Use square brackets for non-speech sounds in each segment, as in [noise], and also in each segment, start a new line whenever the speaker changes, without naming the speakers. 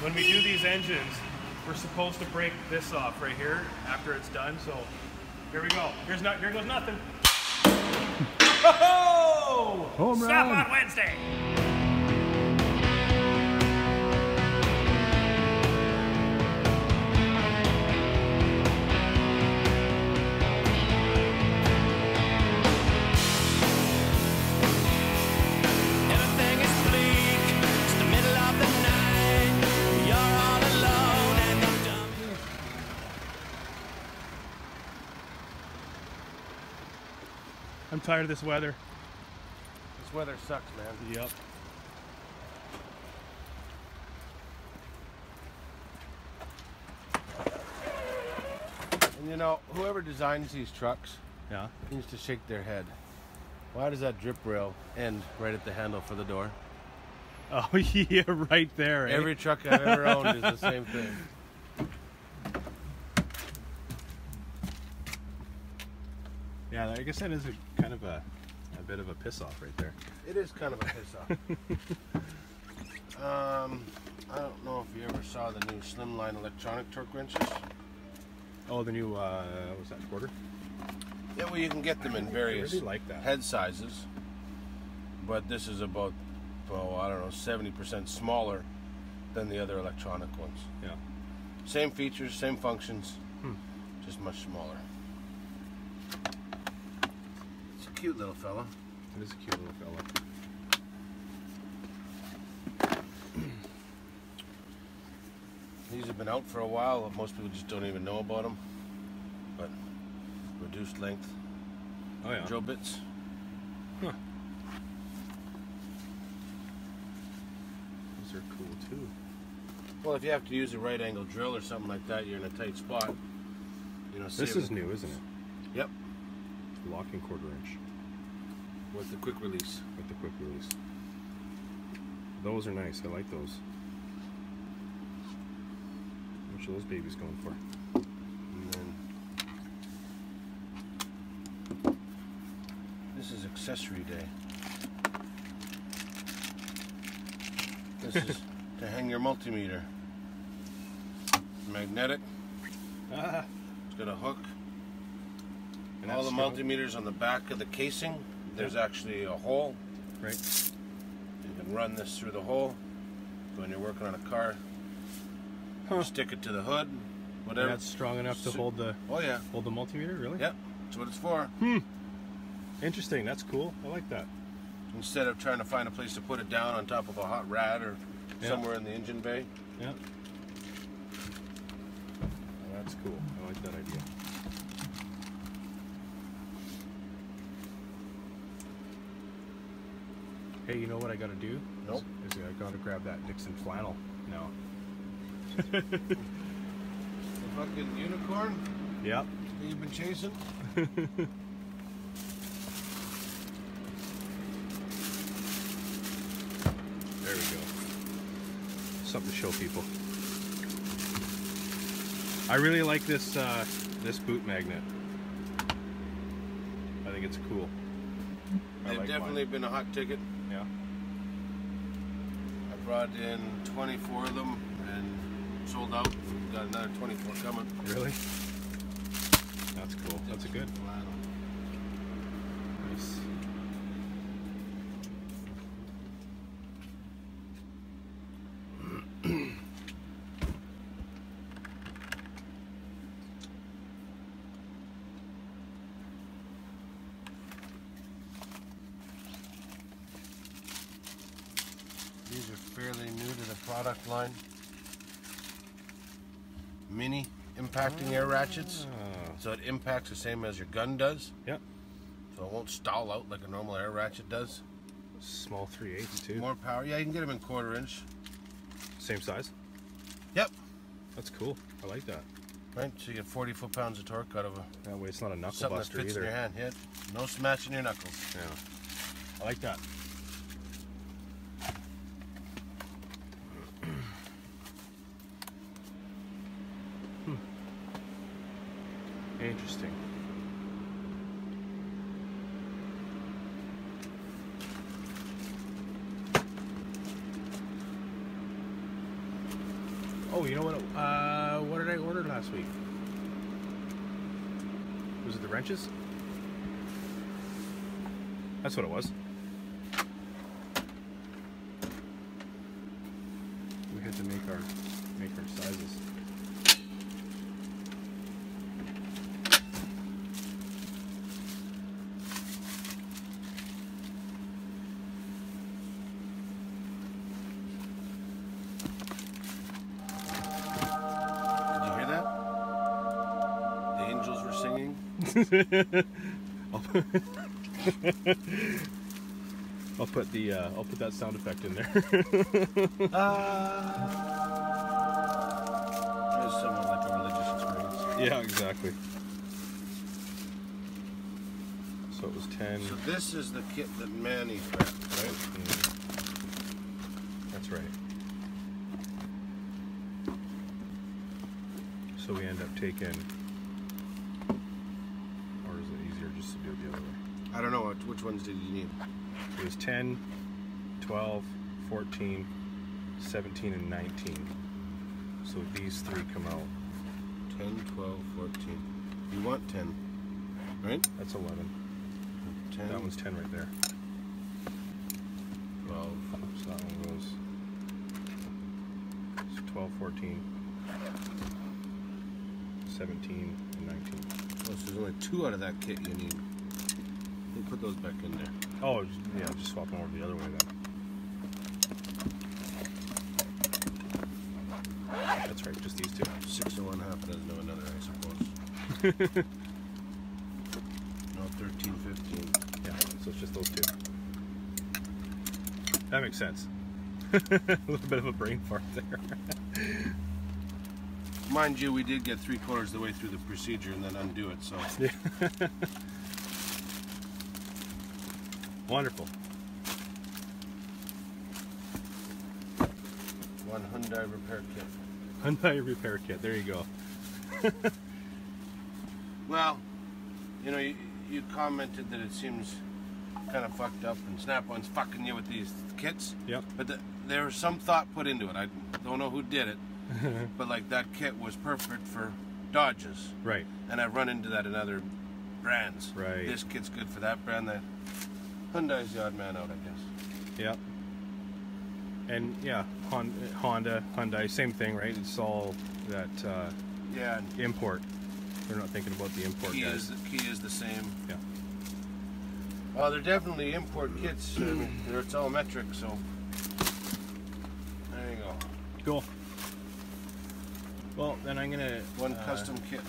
when we do these engines, we're supposed to break this off right here after it's done. So here we go. Here's not. Here goes nothing. [laughs] Oh!
Home run.
on Wednesday. I'm tired of this weather.
This weather sucks, man.
Yep.
And you know, whoever designs these trucks
Yeah.
needs to shake their head. Why does that drip rail end right at the handle for the door?
Oh [laughs] yeah, right there. eh?
Every truck I've ever owned is the same thing.
yeah, I guess that is a kind of a, a bit of a piss off right there.
It is kind of a piss off. [laughs] um, I don't know if you ever saw the new Slimline electronic torque wrenches.
Oh, the new uh, what was that quarter?
Yeah, well, you can get them in various
really like that.
head sizes, but this is about, oh, I don't know, 70% smaller than the other electronic ones.
Yeah.
Same features, same functions,
Hmm.
just much smaller. It's a cute little fella.
It is a cute little fella. [clears throat]
These have been out for a while. Most people just don't even know about them. But reduced length
Oh yeah.
drill bits.
Huh. Those are cool too.
Well, if you have to use a right angle drill or something like that, you're in a tight spot. You know,
This is new, isn't it? Locking quarter inch
with the quick release.
with the quick release. Those are nice. I like those. How much are those babies going for?
And then this is accessory day. This is [laughs] to hang your multimeter. Magnetic.
Ah,
It's got a hook.
And
All the multimeters on the back of the casing. There's actually a hole.
Right.
You can run this through the hole. When you're working on a car,
Huh.
stick it to the hood.
And
Whatever.
that's strong enough to hold the
Oh yeah.
hold the multimeter. Really?
Yep. That's what it's for. Hmm.
Interesting. That's cool. I like that.
Instead of trying to find a place to put it down on top of a hot rad or
Yeah.
somewhere in the engine bay.
Yeah. That's cool. I like that idea. Hey, you know what I gotta do?
Nope.
Is, is I gotta grab that Dixon flannel now. [laughs]
The fucking unicorn
Yep.
that you've been chasing. [laughs]
There we go. Something to show people. I really like this uh, this boot magnet. I think it's cool.
They've
like
definitely been a hot ticket. Brought in 24 of them and sold out. Got another 24 coming.
Really? That's cool. That's a good.
Flannel.
Nice.
These are fairly new to the product line. Mini impacting air ratchets.
Ah,
So it impacts the same as your gun does.
yep.
So it won't stall out like a normal air ratchet does.
Small 3 8 too.
More power. Yeah, you can get them in quarter inch.
Same size.
Yep.
That's cool. I like that.
Right, so you get 40 foot pounds of torque out of a,
That way it's not a knuckle
something that fits
either.
in your hand. Hit. No smashing your knuckles.
Yeah. I like that. Hmm. Interesting.
Oh, you know what? Uh, what did I order last week? Was it the wrenches? That's what it was. We had to make our make our sizes. I'll put the uh, I'll put that sound effect in there.
Ah. It was somewhat like a religious experience.
yeah, exactly. So it was ten.
So this is the kit that Manny prepped, right?
Mm. That's right. So we end up taking, or is it easier just to do it the other way?
I don't know what, which ones did you need.
It was 10, 12, 14, 17, and 19. So these three come out.
10, 12, 14. You want 10, right?
That's 11.
10,
That one's 10 right there.
12.
So that one goes so 12, 14, 17, and 19.
Oh, so there's only two out of that kit you need. We'll put those back in there.
Oh, yeah, just swap them over the other way then. That's right, just these two.
Six and one half doesn't know another, I suppose. [laughs] no, 13, 15.
Yeah, so it's just those two. That makes sense. [laughs] a little bit of a brain fart there.
Mind you, we did get three quarters of the way through the procedure and then undo it, so. [laughs]
Wonderful.
One Hyundai repair kit.
Hyundai repair kit. There you go. [laughs]
Well, you know, you, you commented that it seems kind of fucked up and Snap-on's fucking you with these kits.
Yep.
But the, there was some thought put into it. I don't know who did it, [laughs] but like that kit was perfect for Dodges,
Right.
and I've run into that in other brands.
Right.
This kit's good for that brand. That Hyundai's the odd man out, I guess.
Yep. And yeah, Hon- Honda, Hyundai, same thing, right? It's all that uh,
Yeah,
import. They're not thinking about the import
key
guys.
is the key is the same.
Yeah.
Well, they're definitely import kits. Mean, they're, it's all metric, so there you go.
Cool. Well, then I'm gonna
One
uh,
custom kit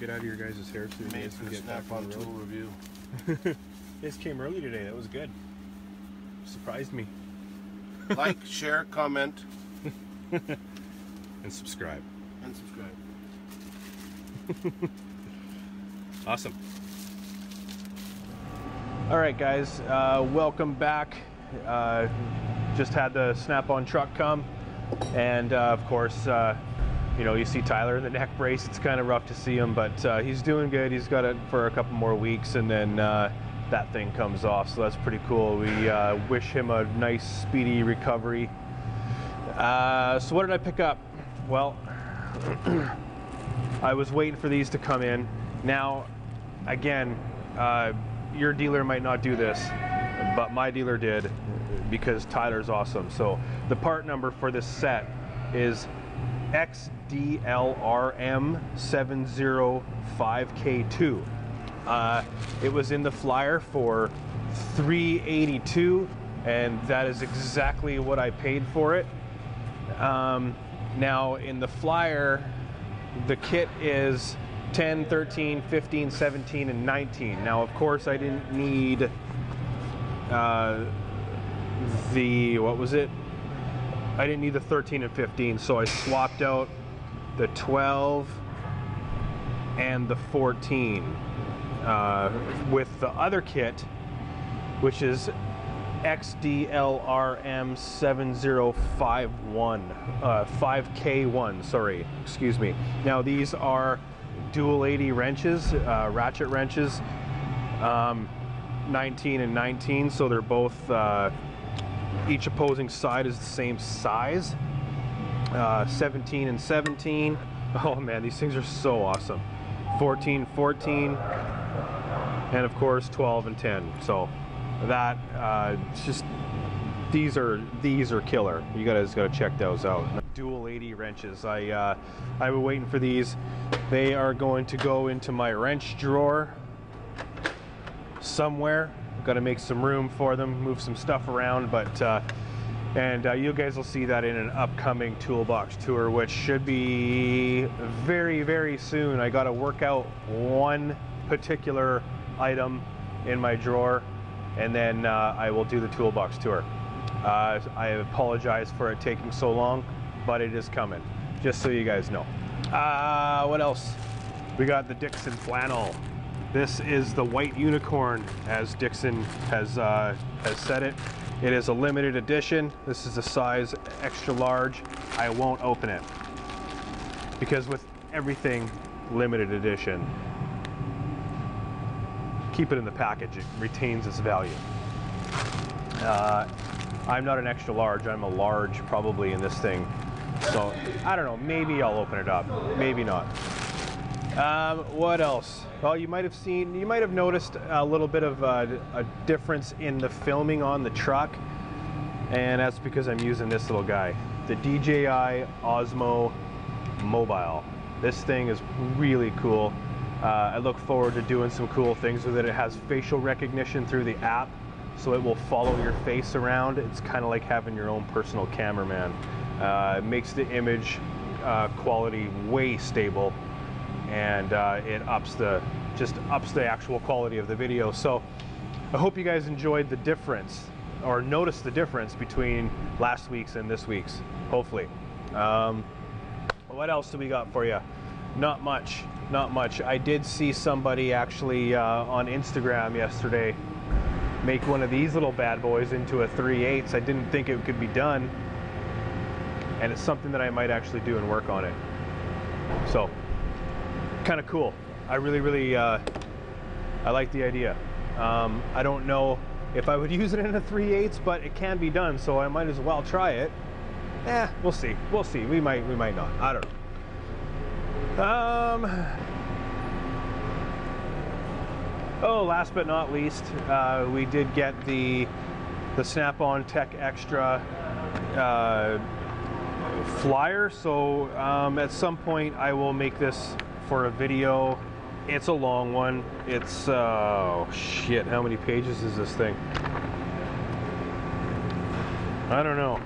get out of your guys' hair so you guys can get back on the
tool
road.
review. [laughs]
This came early today. That was good. Surprised me. [laughs]
like, share, comment, [laughs]
And subscribe.
and subscribe. [laughs]
Awesome. All right, guys, uh, welcome back. Uh, just had the Snap-on truck come, and uh, of course, uh, you know, you see Tyler in the neck brace. It's kind of rough to see him, but uh, he's doing good. He's got it for a couple more weeks, and then uh, that thing comes off. So that's pretty cool. We uh, wish him a nice, speedy recovery. Uh, so what did I pick up? Well, [clears throat] I was waiting for these to come in. Now, again, uh, your dealer might not do this, but my dealer did because Tyler's awesome. So the part number for this set is XDLRM705K2. Uh, it was in the flyer for 382 and that is exactly what I paid for it. Um, now, in the flyer, the kit is 10, 13, 15, 17, and 19. Now, of course, I didn't need uh, the, what was it? I didn't need the 13 and 15, so I swapped out the 12 and the 14 uh, with the other kit, which is XDLRM7051, uh, 5K1, sorry, excuse me. Now these are dual 80 wrenches, uh, ratchet wrenches, um, 19 and 19, so they're both, uh, each opposing side is the same size. uh, 17 and 17. [laughs] Oh man, these things are so awesome. 14, 14, and of course 12 and 10. So that uh, just these are these are killer. You guys got to check those out. Dual 80 wrenches. I uh, I've been waiting for these. They are going to go into my wrench drawer somewhere. Got to make some room for them, move some stuff around, but. Uh, and uh, you guys will see that in an upcoming toolbox tour, which should be very, very soon. I got to work out one particular item in my drawer, and then uh, I will do the toolbox tour. Uh, I apologize for it taking so long, but it is coming, just so you guys know. Uh, what else? We got the Dixon flannel. This is the white unicorn, as Dixon has uh, has said it. It is a limited edition. This is a size extra large. I won't open it because with everything limited edition, keep it in the package. It retains its value. Uh, I'm not an extra large. I'm a large probably in this thing. So I don't know. Maybe I'll open it up. Maybe not. Um, what else? Well, you might have seen, you might have noticed a little bit of a, a difference in the filming on the truck, and that's because I'm using this little guy, the DJI Osmo Mobile. This thing is really cool. Uh, I look forward to doing some cool things with it. It has facial recognition through the app, so it will follow your face around. It's kind of like having your own personal cameraman. Uh, it makes the image uh, quality way stable and uh, it ups the just ups the actual quality of the video. So I hope you guys enjoyed the difference or noticed the difference between last week's and this week's. Hopefully. Um, what else do we got for you? Not much. Not much. I did see somebody actually uh, on Instagram yesterday make one of these little bad boys into a 3 8 I didn't think it could be done. And it's something that I might actually do and work on it. So kind of cool. I really, really, uh, I like the idea. Um, I don't know if I would [laughs] use it in a 3 8 but it can be done, so I might as well try it. Eh, we'll see. We'll see. We might, we might not. I don't know. Um. Oh, last but not least, uh, we did get the the Snap-on Tech Extra uh, flyer. So um, at some point, I will make this for a video. It's a long one. It's, uh, oh shit, how many pages is this thing? I don't know.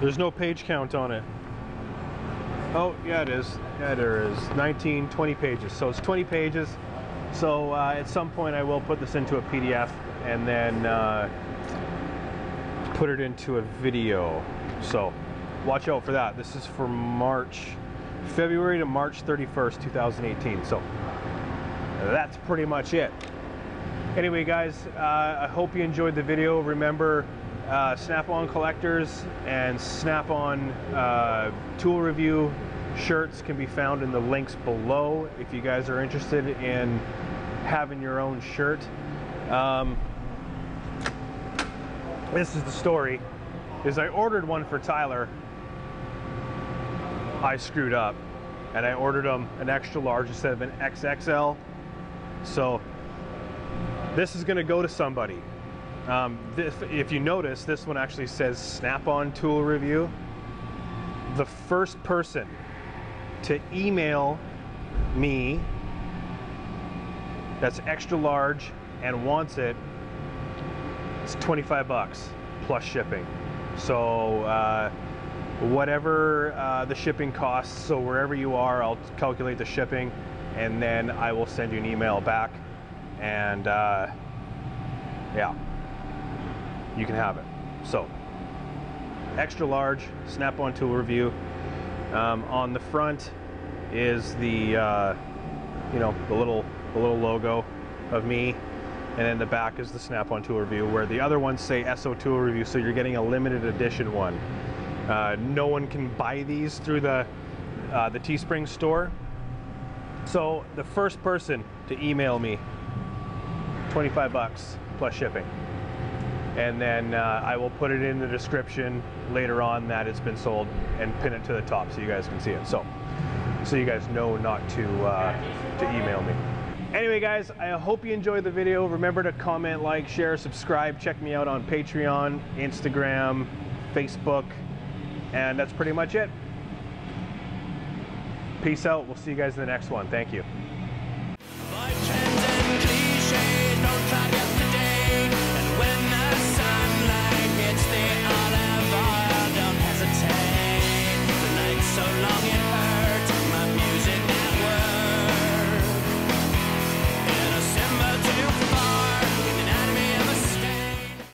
There's no page count on it. Oh, yeah, it is. Yeah, there is. 19, 20 pages. So it's 20 pages. So uh, at some point I will put this into a PDF and then uh, put it into a video. So watch out for that. This is for March, February to March 31st, 2018. So that's pretty much it. Anyway, guys, uh, I hope you enjoyed the video. Remember, uh, Snap-on collectors and Snap-on uh, tool review shirts can be found in the links below if you guys are interested in having your own shirt. Um, this is the story. Is I ordered one for Tyler. I screwed up, and I ordered him an extra large instead of an XXL. So this is going to go to somebody. Um, this, if you notice, this one actually says Snap-on Tool Review. The first person to email me that's extra large and wants it, it's 25 bucks plus shipping. So uh, whatever uh, the shipping costs, so wherever you are, I'll calculate the shipping and then I will send you an email back and uh, yeah, you can have it. So extra large snap-on tool review. Um, on the front is the uh, you know the little the little logo of me, and then the back is the Snap-on tool review. Where the other ones say SO tool review, so you're getting a limited edition one. Uh, no one can buy these through the uh, the Teespring store. So the first person to email me, 25 bucks plus shipping and then uh, I will put it in the description later on that it's been sold and pin it to the top so you guys can see it. So, so you guys know not to uh, to email me. Anyway, guys, I hope you enjoyed the video. Remember to comment, like, share, subscribe. Check me out on Patreon, Instagram, Facebook, and that's pretty much it. Peace out. We'll see you guys in the next one. Thank you.